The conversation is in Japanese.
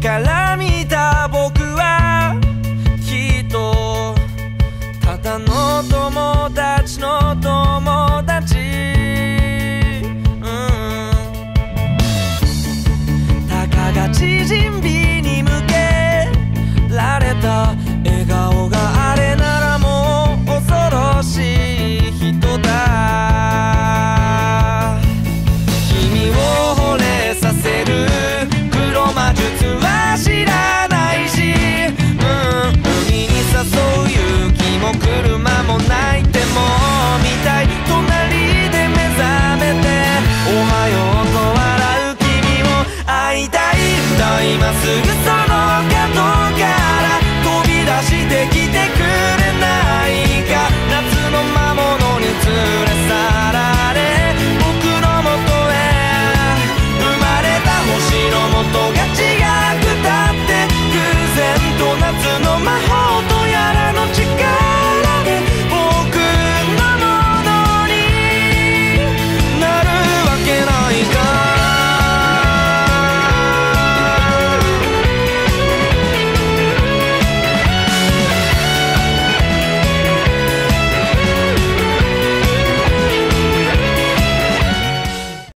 から見た僕はきっとただの友達の友達。うん。たかが縮んび the good